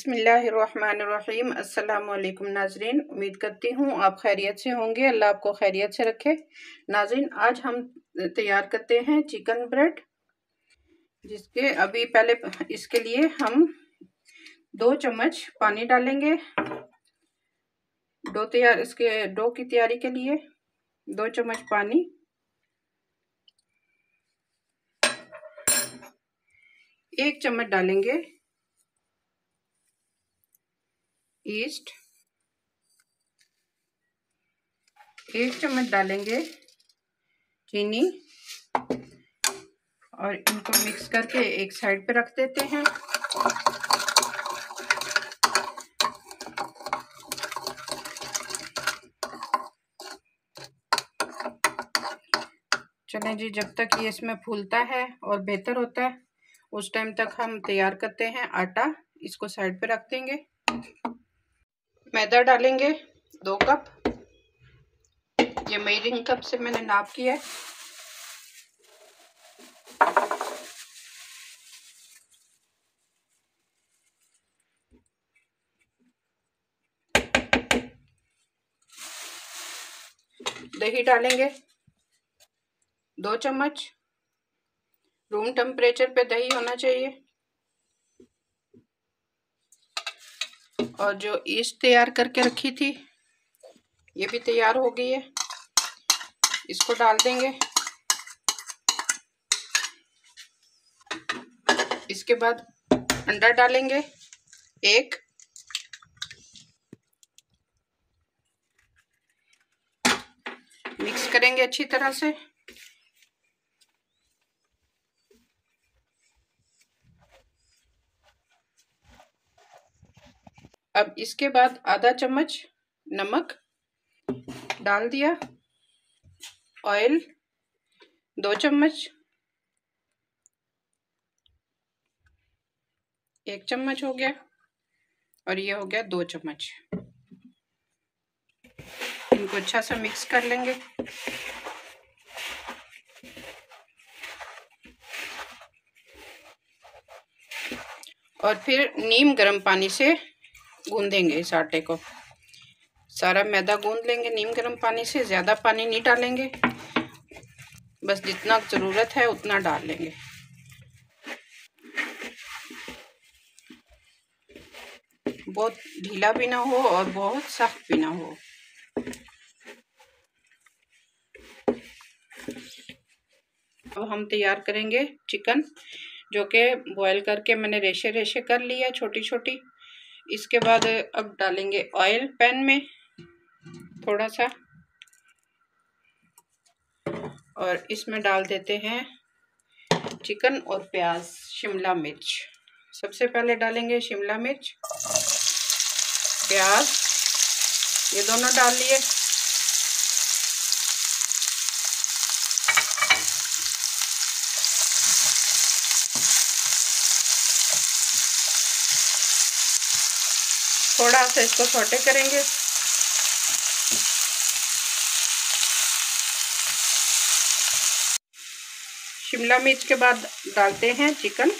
बिसमीम अस्सलाम नाजरीन, उम्मीद करती हूँ आप खैरियत से होंगे। अल्लाह आपको खैरियत से रखे। नाजरीन, आज हम तैयार करते हैं चिकन ब्रेड, जिसके अभी पहले इसके लिए हम दो चम्मच पानी डालेंगे। डो तैयार, इसके डो की तैयारी के लिए दो चम्मच पानी। एक चम्मच डालेंगे। ईस्ट। एक चम्मच डालेंगे चीनी और इनको मिक्स करके एक साइड पे रख देते हैं। चलें जी, जब तक ये इसमें फूलता है और बेहतर होता है, उस टाइम तक हम तैयार करते हैं आटा, इसको साइड पे रख देंगे। मैदा डालेंगे, दो कप। ये मेजरिंग कप से मैंने नाप किया है। दही डालेंगे, दो चम्मच। रूम टेम्परेचर पे दही होना चाहिए। और जो ईस्ट तैयार करके रखी थी, ये भी तैयार हो गई है। इसको डाल देंगे। इसके बाद अंडा डालेंगे, एक। मिक्स करेंगे अच्छी तरह से। अब इसके बाद आधा चम्मच नमक डाल दिया। ऑयल दो चम्मच। एक चम्मच हो गया और ये हो गया दो चम्मच। इनको अच्छा सा मिक्स कर लेंगे। और फिर नीम गर्म पानी से गूंदेंगे इस आटे को। सारा मैदा गूंद लेंगे, नीम गर्म पानी से, ज़्यादा पानी नहीं डालेंगे। बस जितना ज़रूरत है उतना डाल लेंगे। बहुत ढीला भी ना हो और बहुत सख्त भी ना हो। अब हम तैयार करेंगे चिकन, जो कि बॉईल करके मैंने रेशे रेशे कर लिया छोटी छोटी इसके बाद अब डालेंगे ऑयल पैन में थोड़ा सा और इसमें डाल देते हैं चिकन और प्याज, शिमला मिर्च। सबसे पहले डालेंगे शिमला मिर्च, प्याज। ये दोनों डाल लिए। थोड़ा सा इसको छोटे करेंगे। शिमला मिर्च के बाद डालते हैं चिकन।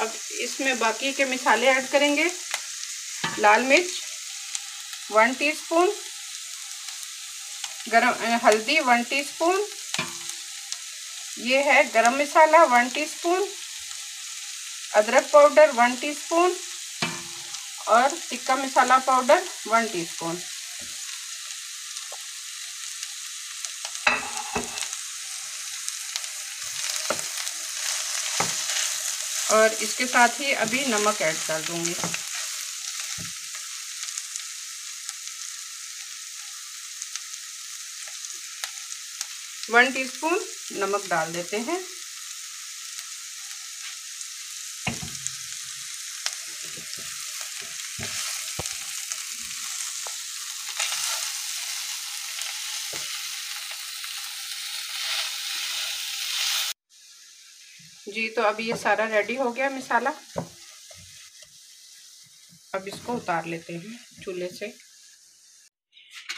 अब इसमें बाकी के मिसाले ऐड करेंगे। लाल मिर्च। वन टीस्पून, गरम हल्दी वन टीस्पून, ये है गरम मसाला वन टीस्पून, अदरक पाउडर वन टीस्पून और tikka masala powder one teaspoon. और इसके साथ ही अभी नमक ऐड कर दूँगी। वन टीस्पून नमक डाल देते हैं। जी तो अभी ये सारा रेडी हो गया मसाला। अब इसको उतार लेते हैं चूल्हे से।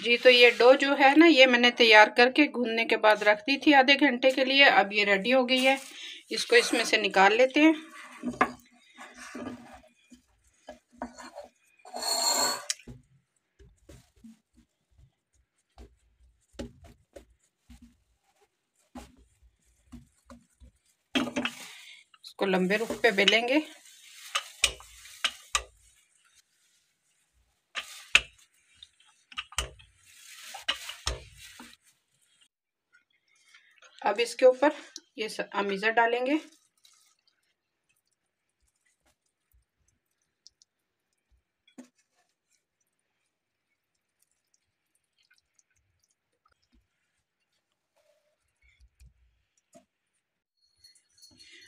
जी तो ये डो जो है ना, ये मैंने तैयार करके गूंदने के बाद रख दी थी आधे घंटे के लिए। अब ये रेडी हो गई है। इसको इसमें से निकाल लेते हैं। इसको लंबे रुख पे बेलेंगे। अब इसके ऊपर ये अमीज़ा डालेंगे।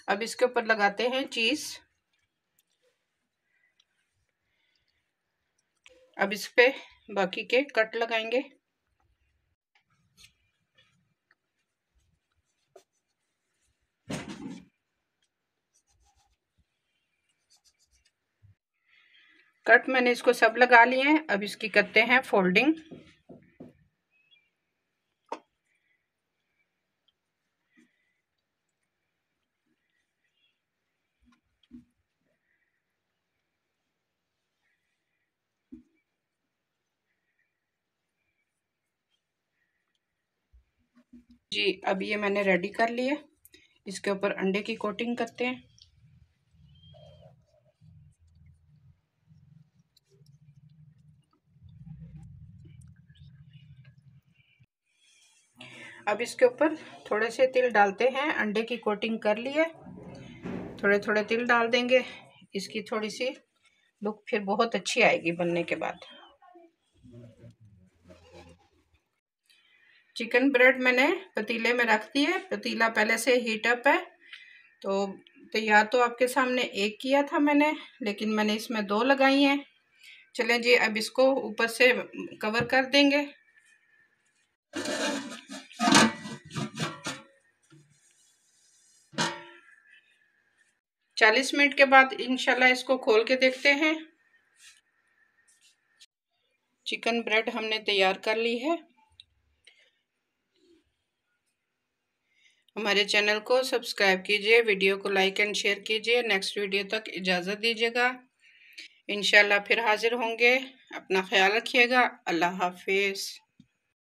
अब इसके ऊपर लगाते हैं चीज़। अब इस पे बाकी के कट लगाएँगे। कट मैंने इसको सब लगा लिए हैं। अब इसकी करते हैं फोल्डिंग। जी, अब ये मैंने रेडी कर लिया इसके ऊपर अंडे की कोटिंग करते हैं। अब इसके ऊपर थोड़े से तिल डालते हैं। अंडे की कोटिंग कर लिए। थोड़े थोड़े तिल डाल देंगे। इसकी थोड़ी सी लुक फिर बहुत अच्छी आएगी बनने के बाद। चिकन ब्रेड मैंने पतीले में रख दिए। पतीला पहले से हीट अप है। तो तैयार तो आपके सामने एक किया था मैंने, लेकिन मैंने इसमें दो लगाई हैं। चलें जी, अब इसको ऊपर से कवर कर देंगे। चालीस मिनट के बाद इंशाल्लाह इसको खोल के देखते हैं। चिकन ब्रेड हमने तैयार कर ली है। हमारे चैनल को सब्सक्राइब कीजिए, वीडियो को लाइक एंड शेयर कीजिए, नेक्स्ट वीडियो तक इजाज़त दीजिएगा। इनशाला फिर हाजिर होंगे। अपना ख्याल रखिएगा। अल्लाह हाफिज़।